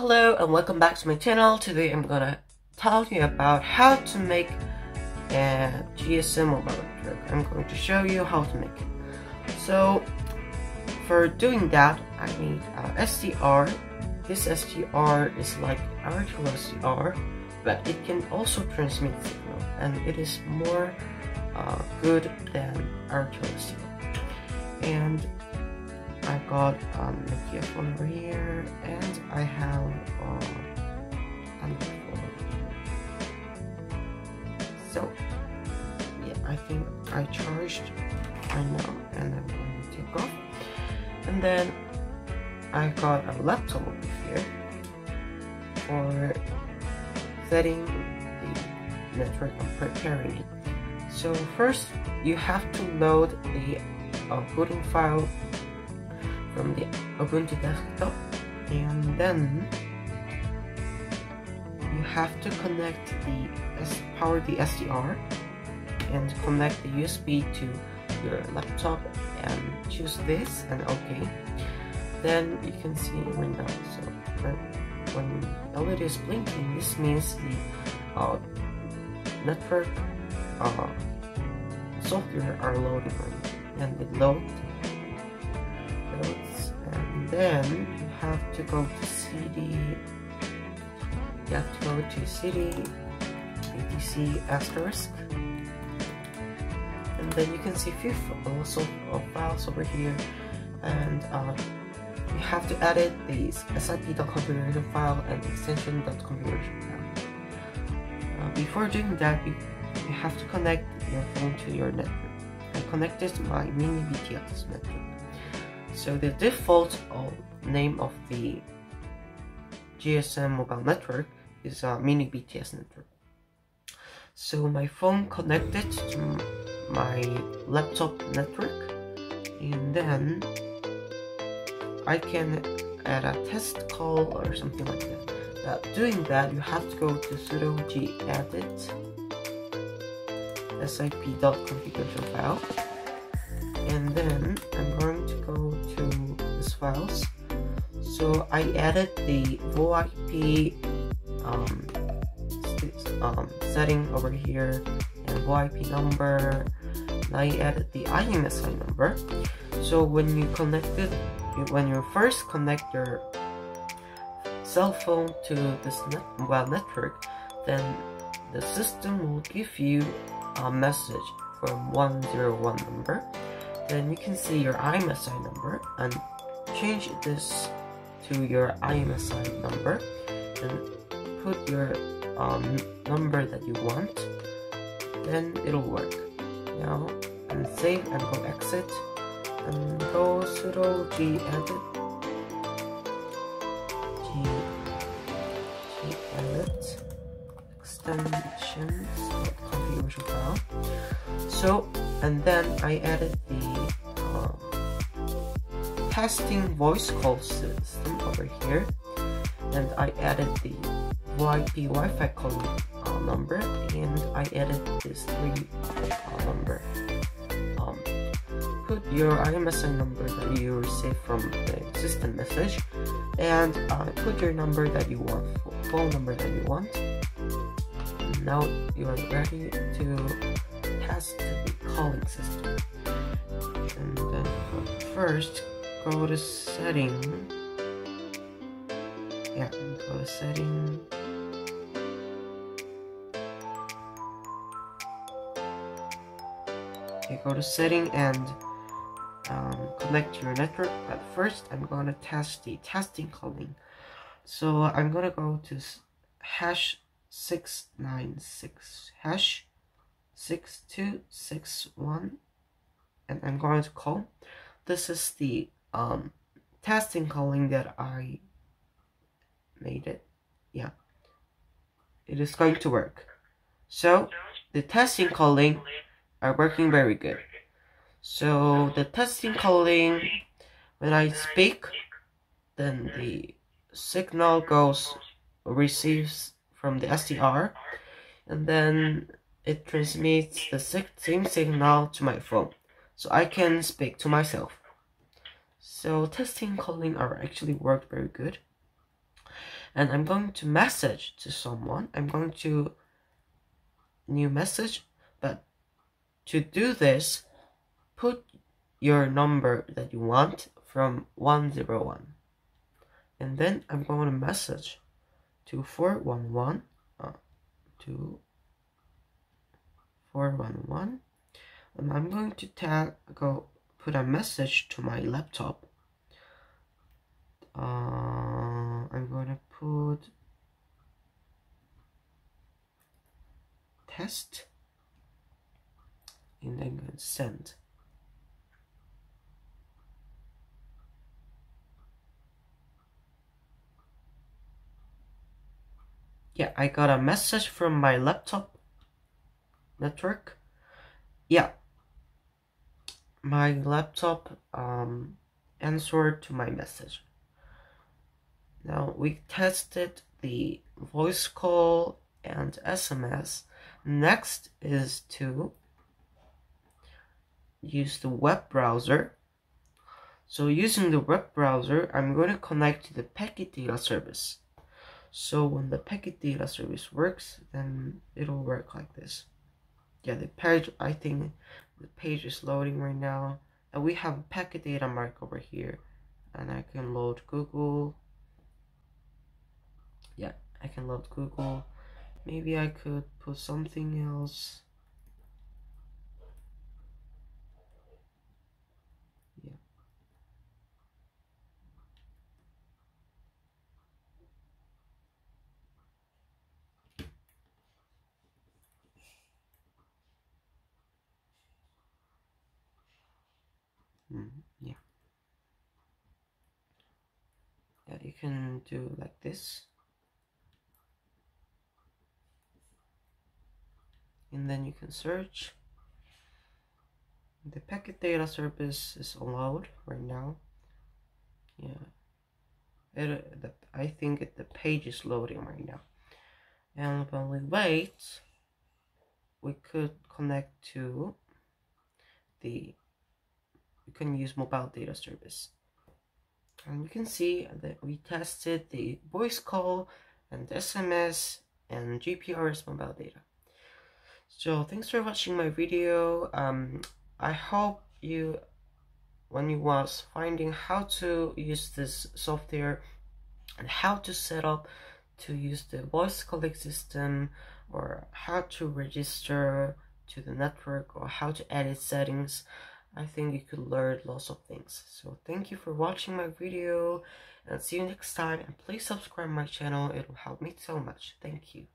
Hello and welcome back to my channel. Today I'm gonna tell you about how to make a GSM mobile network. I'm going to show you how to make it. So for doing that I need a SDR. This SDR is like RTL-SDR but it can also transmit signal and it is more uh, good than RTL-SDR. And I got um, Nokia over here, and I have uh, So, yeah, I think I charged right now, and I'm going to take off. And then I got a laptop over here for setting the network and preparing it. So first, you have to load the uh, booting file the Ubuntu desktop. And then you have to connect the power the SDR and connect the USB to your laptop and choose this and OK. Then you can see window so when LED is blinking this means the uh, network uh, software are loading and it loads then you have to go to CD you have to go to CD BTC asterisk and then you can see few also of files over here and uh, you have to edit these sip.configuration file and extension.configuration file. Uh, before doing that, you, you have to connect your phone to your network. I connected my mini BTS network. So the default name of the GSM mobile network is a mini BTS network. So my phone connected to my laptop network and then I can add a test call or something like that. Now doing that you have to go to sudo gedit sip.configuration file and then so I added the VoIP um, um, setting over here and VoIP number. And I added the IMSI number. So when you connected when you first connect your cell phone to this net mobile network then the system will give you a message from 101 number. Then you can see your IMSI number and change this to your IMSI number and put your um, number that you want then it'll work. Now and save and go exit and go sudo gedit gedit extensions configuration file. So and then I added the testing voice call system over here. And I added the VoIP Wi-Fi call uh, number and I added this three uh, number. Um, put your IMSI number that you received from the system message and uh, put your number that you want phone number that you want. Now you are ready to test the calling system. And then first go to setting. Yeah, go to setting. Okay, go to setting and um, connect your network. But first, I'm gonna test the testing calling. So I'm gonna go to hash 696 hash 6261 and I'm going to call. This is the um, testing calling that I made it. Yeah. It is going to work. So the testing calling are working very good. So the testing calling when I speak then the signal goes receives from the SDR and then it transmits the same signal to my phone, so I can speak to myself. So testing calling are actually worked very good. and I'm going to message to someone. I'm going to new message, but to do this, put your number that you want from 101. And then I'm going to message to 411 uh, to 411 and I'm going to tag go put a message to my laptop. Uh, I'm to put test and then send. Yeah I got a message from my laptop network. Yeah my laptop um, answered to my message. Now we tested the voice call and SMS next is to use the web browser. So using the web browser I'm going to connect to the packet data service. So when the packet data service works then it'll work like this. Yeah the page i think the page is loading right now. And we have a packet data mark over here. And i can load google. Yeah i can load google. Maybe i could put something else Mm, yeah. Yeah, you can do like this. And then you can search. The packet data service is allowed right now. Yeah. It, the, I think it, the page is loading right now. And when we wait, we could connect to the you can use mobile data service. And you can see that we tested the voice call and SMS and GPRS mobile data. So thanks for watching my video. Um, I hope you, when you was finding how to use this software and how to set up to use the voice calling system or how to register to the network or how to edit settings I think you could learn lots of things. So thank you for watching my video and see you next time and please subscribe my channel. It will help me so much. Thank you.